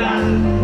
God.